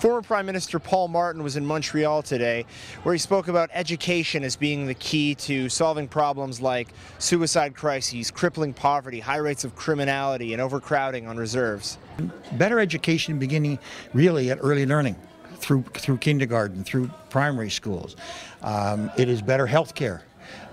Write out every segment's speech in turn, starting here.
Former Prime Minister Paul Martin was in Montreal today, where he spoke about education as being the key to solving problems like suicide crises, crippling poverty, high rates of criminality, and overcrowding on reserves. Better education beginning really at early learning through through kindergarten, through primary schools. Um, it is better health care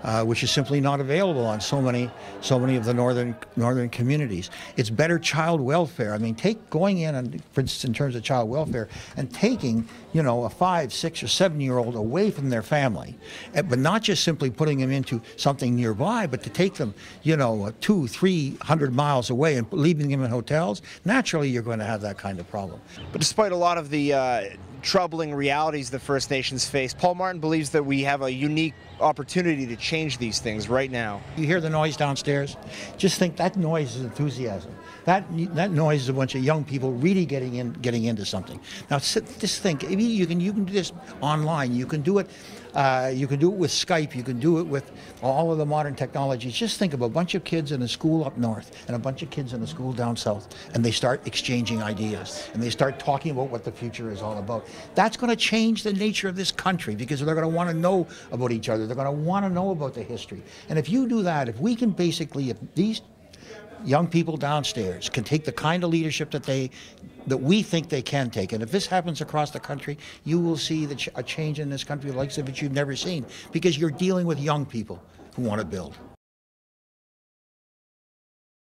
uh, which is simply not available on so many so many of the northern northern communities. It's better child welfare. I mean, take going in and for instance in terms of child welfare and taking you know a five, six, or seven year old away from their family, eh, but not just simply putting them into something nearby, but to take them you know two, three hundred miles away and leaving them in hotels. Naturally, you're going to have that kind of problem. But despite a lot of the uh, troubling realities the First Nations face, Paul Martin believes that we have a unique opportunity to change these things right now. You hear the noise downstairs? Just think that noise is enthusiasm. That that noise is a bunch of young people really getting in, getting into something. Now, sit, just think. You can you can do this online. You can do it. Uh, you can do it with Skype. You can do it with all of the modern technologies. Just think of a bunch of kids in a school up north and a bunch of kids in a school down south, and they start exchanging ideas and they start talking about what the future is all about. That's going to change the nature of this country because they're going to want to know about each other. They're going to want to know about the history. And if you do that, if we can basically, if these young people downstairs can take the kind of leadership that they that we think they can take. And if this happens across the country, you will see ch- a change in this country like which you've never seen because you're dealing with young people who want to build.